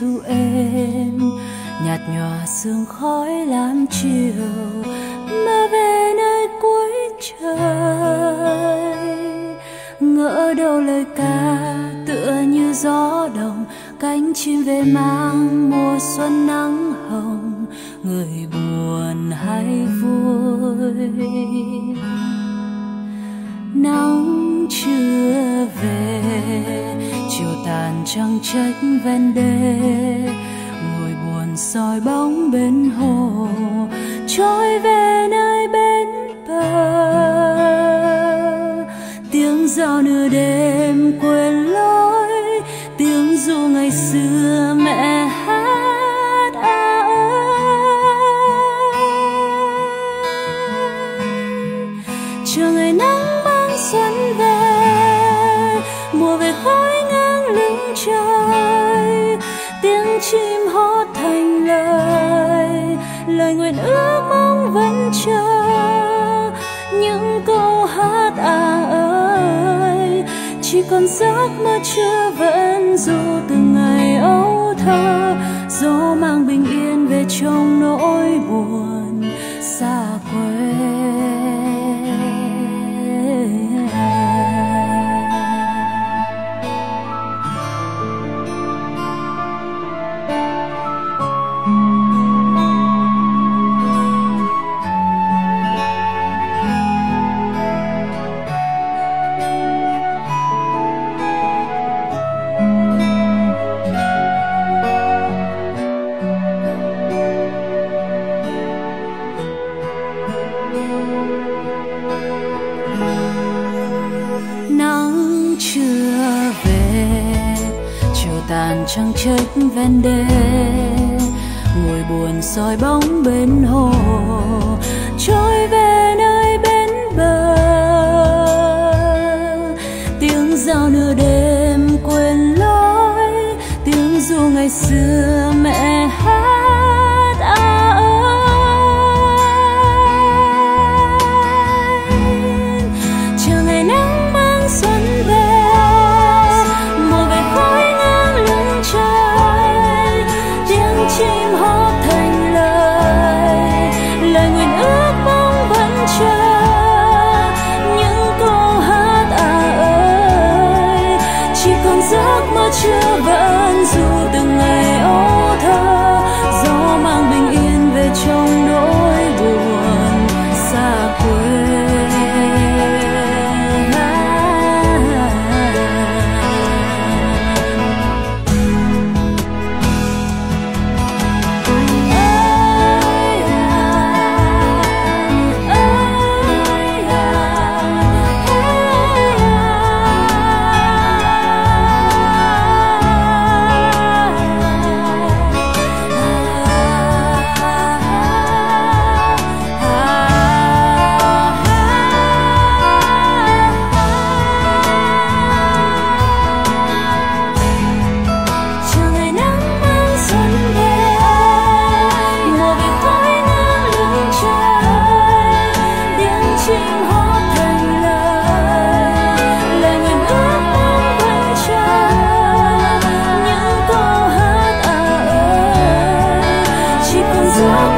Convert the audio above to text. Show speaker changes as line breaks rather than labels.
du em nhạt nhòa sương khói lam chiều mơ về nơi cuối trời, ngỡ đâu lời ca gió đồng, cánh chim về mang mùa xuân nắng hồng. Người buồn hay vui? Nắng chưa về, chiều tàn trăng trách ven đê. Ngồi buồn soi bóng bên hồ, trôi về nơi về khói ngang lưng trời. Tiếng chim hót thành lời lời nguyện ước mong vẫn chờ. Những câu hát à ơi, chỉ còn giấc mơ chưa vẫn dù từng ngày âu thơ. Gió mang bình yên về trong chưa về, chiều tàn trăng trách ven đê, ngồi buồn soi bóng bên hồ, trôi về nơi bên bờ. Tiếng giao nửa đêm quên lối, tiếng ru ngày xưa giấc mơ chưa vẫn dù So.